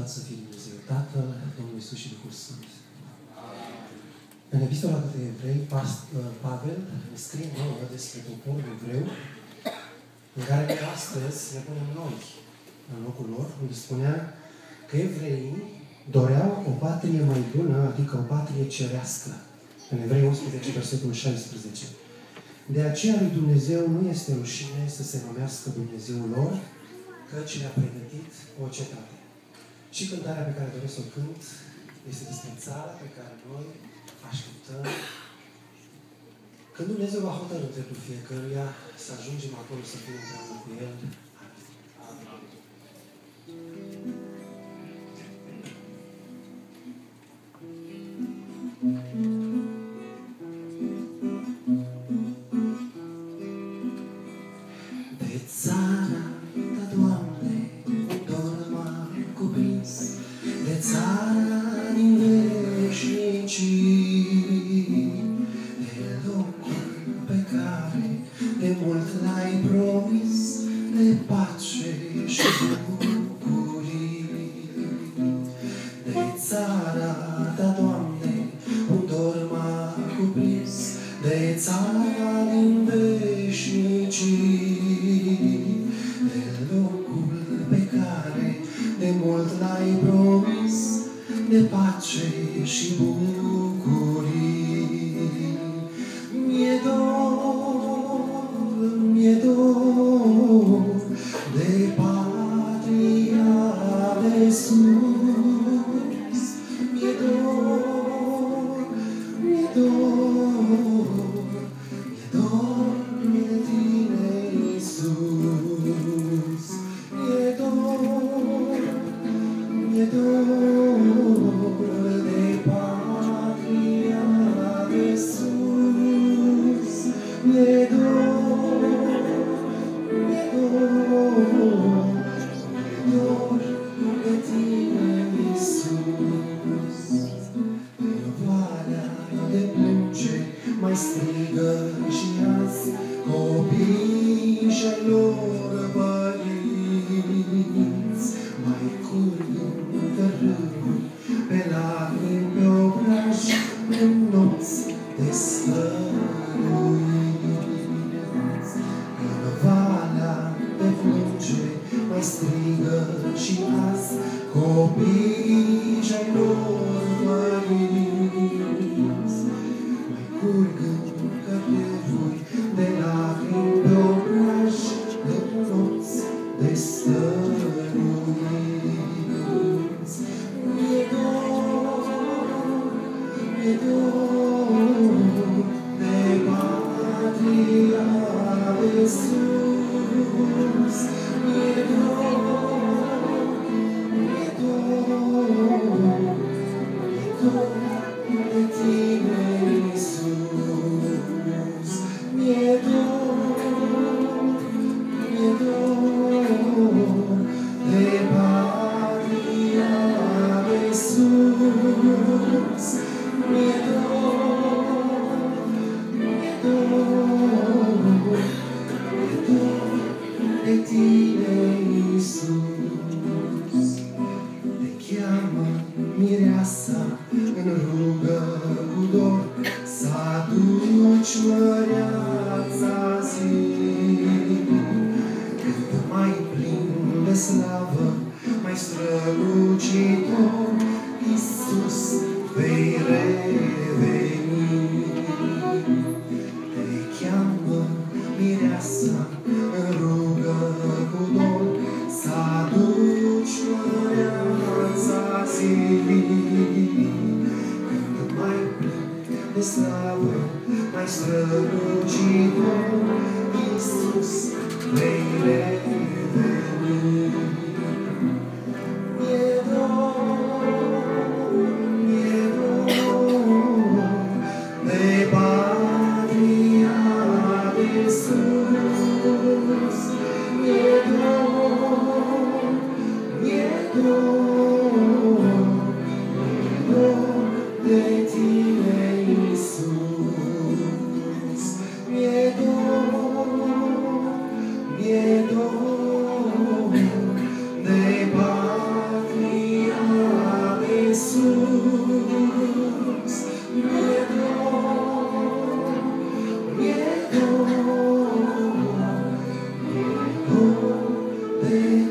lăudat să fie Dumnezeu, Tatăl, Domnul Iisus și Duhul Sfânt. În epistola către evrei, Pavel ne scrie nouă despre poporul evreu, în care astăzi ne punem noi în locul lor, unde spunea că evreii doreau o patrie mai bună, adică o patrie cerească. În Evrei 11, versetul 16. De aceea lui Dumnezeu nu este rușine să se numească Dumnezeul lor, căci le-a pregătit o cetate. Și cântarea pe care doresc să o cânt este despre țara pe care noi așteptăm când Dumnezeu va hotărâ dreptul fiecăruia să ajungem acolo să fim împreună cu El. Amin. De mult l-ai promis, de pace și bucurii. De țara ta, Doamne, un dor m-a cuprins, de țara din veșnicii, de locul pe care de mult l-ai promis, de pace și bucurii. Mi-e dor, mi-e dor mai strigă și azi copiii și-ai lor părinți. Mai curg încă râuri pe lacrimi pe obraj în nopți de stăruinți. În valea de plânge mai strigă și azi copiii și-ai lor părinți. Mai de tine, Iisus. Te cheamă mireasa în rugă cu dor să aduci măreața zi. Cât mai plin de slavă, mai strălucitor, Iisus, slavă, mai strălucitor, Iisus, vei reveni. believe.